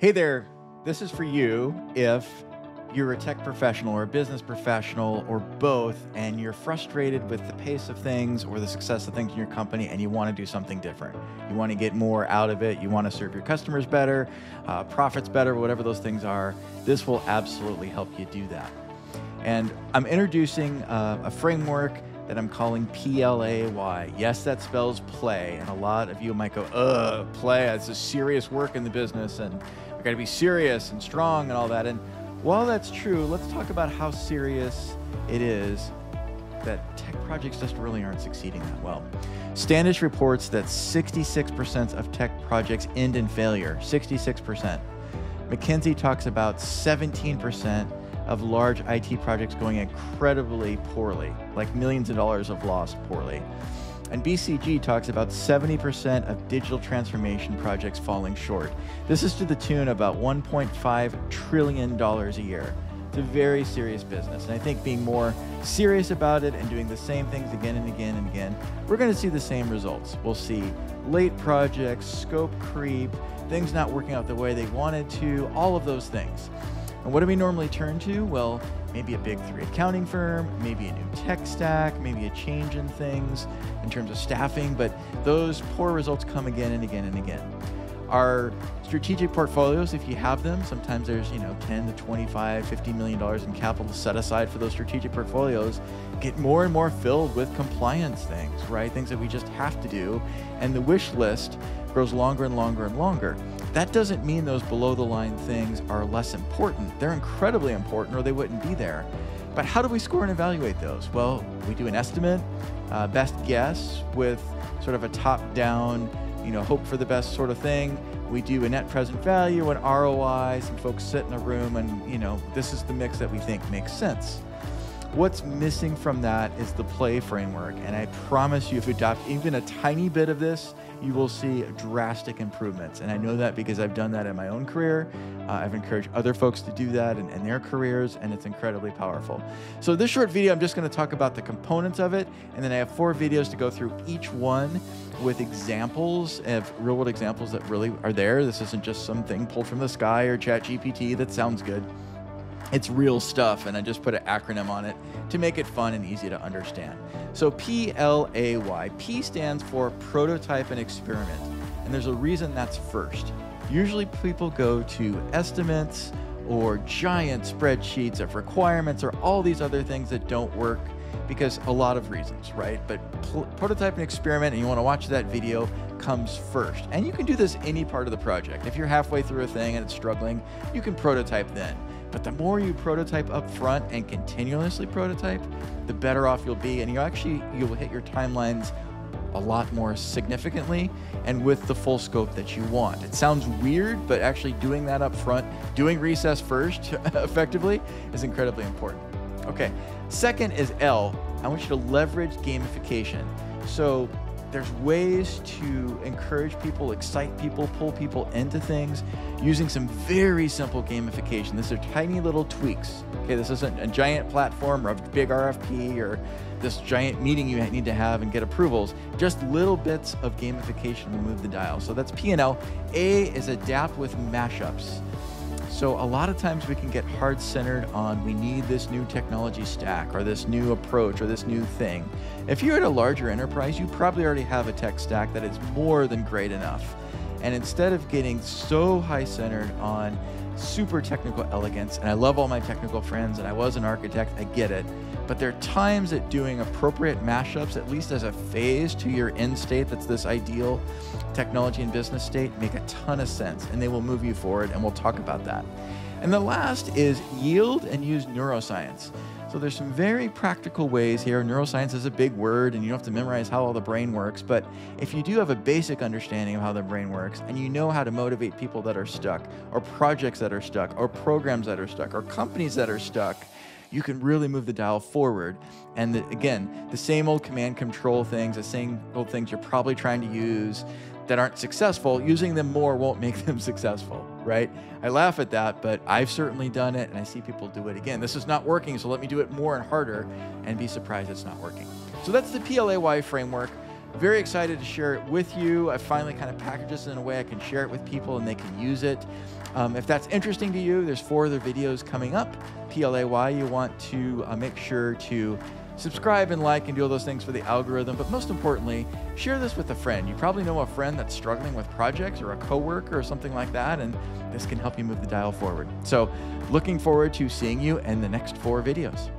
Hey there, this is for you if you're a tech professional or a business professional or both, and you're frustrated with the pace of things or the success of things in your company, and you want to do something different. You want to get more out of it. You want to serve your customers better, uh, profits better, whatever those things are. This will absolutely help you do that. And I'm introducing uh, a framework that I'm calling PLAY. Yes, that spells play. And a lot of you might go, ugh, play. It's a serious work in the business, and we got to be serious and strong and all that. And while that's true, let's talk about how serious it is that tech projects just really aren't succeeding that well. Standish reports that 66% of tech projects end in failure. 66%. McKinsey talks about 17% of large IT projects going incredibly poorly, like millions of dollars of loss poorly. And BCG talks about 70% of digital transformation projects falling short. This is to the tune of about $1.5 trillion a year. It's a very serious business. And I think being more serious about it and doing the same things again and again and again, we're going to see the same results. We'll see late projects, scope creep, things not working out the way they wanted to, all of those things. And what do we normally turn to? Well, maybe a big three accounting firm, maybe a new tech stack, maybe a change in things in terms of staffing, but those poor results come again and again and again. Our strategic portfolios, if you have them, sometimes there's, you know, 10 to 25, 50 million dollars in capital set aside for those strategic portfolios, get more and more filled with compliance things, right? Things that we just have to do. And the wish list grows longer and longer and longer. That doesn't mean those below the line things are less important. They're incredibly important or they wouldn't be there. But how do we score and evaluate those? Well, we do an estimate, uh, best guess with sort of a top down, you know, hope for the best sort of thing. We do a net present value, an ROI, some folks sit in a room and, you know, this is the mix that we think makes sense. What's missing from that is the play framework. And I promise you, if you adopt even a tiny bit of this, you will see drastic improvements. And I know that because I've done that in my own career. Uh, I've encouraged other folks to do that in, in, their careers, and it's incredibly powerful. So, this short video, I'm just going to talk about the components of it. And then I have four videos to go through each one with examples of real world examples that really are there. This isn't just something pulled from the sky or chat GPT that sounds good. It's real stuff, and I just put an acronym on it to make it fun and easy to understand. So P-L-A-Y, P stands for prototype and experiment, and there's a reason that's first. Usually people go to estimates or giant spreadsheets of requirements or all these other things that don't work because a lot of reasons, right? But prototype and experiment, and you want to watch that video, comes first. And you can do this any part of the project. If you're halfway through a thing and it's struggling, you can prototype then. But the more you prototype up front and continuously prototype, the better off you'll be. And you actually you'll hit your timelines a lot more significantly and with the full scope that you want. It sounds weird, but actually doing that up front, doing recess first effectively is incredibly important. Okay, second is L. I want you to leverage gamification. So there's ways to encourage people, excite people, pull people into things using some very simple gamification. These are tiny little tweaks. Okay, this isn't a giant platform or a big RFP or this giant meeting you need to have and get approvals. Just little bits of gamification will move the dial. So that's P and L. A is adapt with mashups. So a lot of times we can get hard centered on we need this new technology stack or this new approach or this new thing. If you're at a larger enterprise, you probably already have a tech stack that is more than great enough. And instead of getting so high centered on super technical elegance, and I love all my technical friends, and I was an architect, I get it. But there are times that doing appropriate mashups, at least as a phase to your end state, that's this ideal technology and business state, make a ton of sense, and they will move you forward, and we'll talk about that. And the last is yield and use neuroscience. So there's some very practical ways here. Neuroscience is a big word and you don't have to memorize how all the brain works, but if you do have a basic understanding of how the brain works and you know how to motivate people that are stuck or projects that are stuck or programs that are stuck or companies that are stuck, you can really move the dial forward. And the, again, the same old command control things, the same old things you're probably trying to use that aren't successful, using them more won't make them successful, right? I laugh at that, but I've certainly done it and I see people do it again. This is not working, so let me do it more and harder and be surprised it's not working. So that's the PLAY framework. very excited to share it with you. I finally kind of packaged this in a way I can share it with people and they can use it. Um, if that's interesting to you, there's four other videos coming up. PLAY, you want to uh, make sure to subscribe and like and do all those things for the algorithm. But most importantly, share this with a friend. You probably know a friend that's struggling with projects or a coworker or something like that, and this can help you move the dial forward. So, looking forward to seeing you in the next four videos.